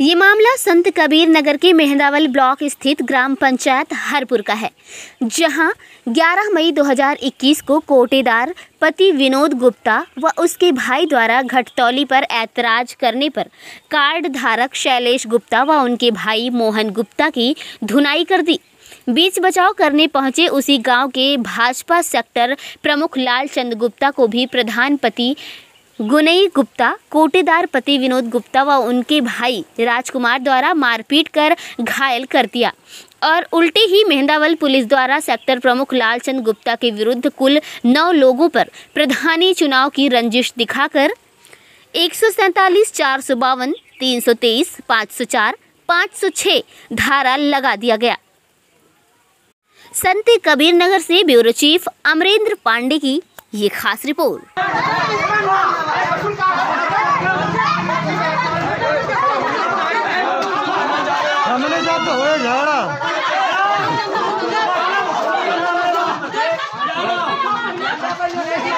ये मामला संत कबीर नगर के मेहंदावल ब्लॉक स्थित ग्राम पंचायत हरपुर का है, जहाँ 11 मई 2021 को कोटेदार पति विनोद गुप्ता व उसके भाई द्वारा घटतौली पर ऐतराज करने पर कार्ड धारक शैलेश गुप्ता व उनके भाई मोहन गुप्ता की धुनाई कर दी। बीच बचाव करने पहुँचे उसी गाँव के भाजपा सेक्टर प्रमुख लालचंद गुप्ता को भी प्रधान पति गुनई गुप्ता, कोटेदार पति विनोद गुप्ता व उनके भाई राजकुमार द्वारा मारपीट कर घायल कर दिया। और उल्टे ही मेहंदावल पुलिस द्वारा सेक्टर प्रमुख लालचंद गुप्ता के विरुद्ध कुल नौ लोगों पर प्रधानी चुनाव की रंजिश दिखाकर एक सौ सैंतालीस, चार सौ बावन, तीन सौ तेईस, पाँच सौ चार, पाँच सौ छः धारा लगा दिया गया। संत कबीर नगर से ब्यूरो चीफ अमरेंद्र पांडे की ये खास रिपोर्ट। 我要了。了。